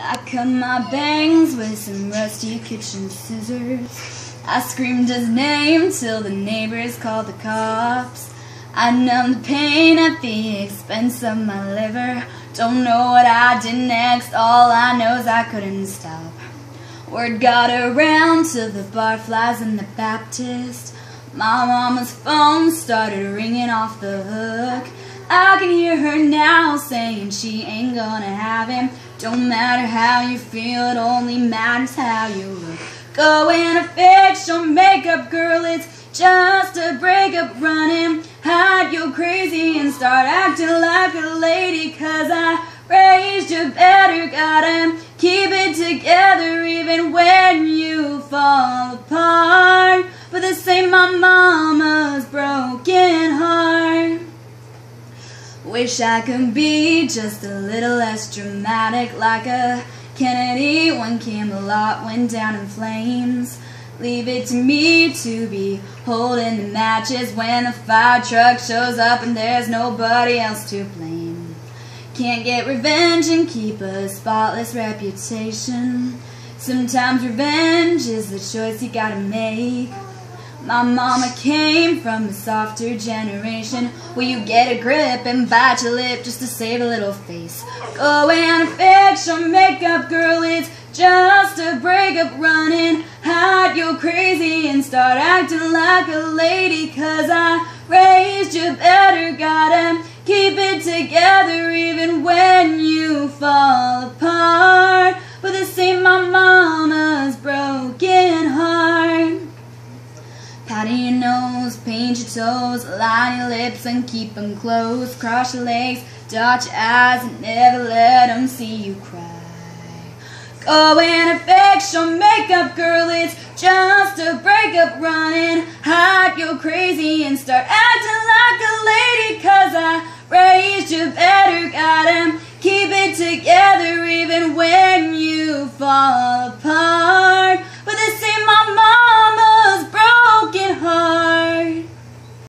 I cut my bangs with some rusty kitchen scissors. I screamed his name till the neighbors called the cops. I numbed the pain at the expense of my liver. Don't know what I did next, all I know is I couldn't stop. Word got around to the barflies and the Baptist. My mama's phone started ringing off the hook. I can hear her now saying she ain't gonna have him. Don't matter how you feel, it only matters how you look. Go and fix your makeup, girl, it's just a breakup running. Hide your crazy and start acting like a lady, cause I raised you better, gotta keep it together even when you fall apart. But this ain't my mama's Wish I could be just a little less dramatic like a Kennedy when Camelot went down in flames. Leave it to me to be holding the matches when the fire truck shows up and there's nobody else to blame. Can't get revenge and keep a spotless reputation. Sometimes revenge is the choice you gotta make. My mama came from a softer generation where you get a grip and bite your lip just to save a little face. Go and fix your makeup, girl, it's just a breakup running. Hide your crazy and start acting like a lady, cause I raised you better, gotta keep it together even nose, paint your toes, line your lips and keep them closed. Cross your legs, dot your i's and never let them see you cry. Go and fix your makeup, girl, it's just a breakup running. Hide your crazy and start acting like a lady, cause I raised you better, gotta keep it together even when you fall apart.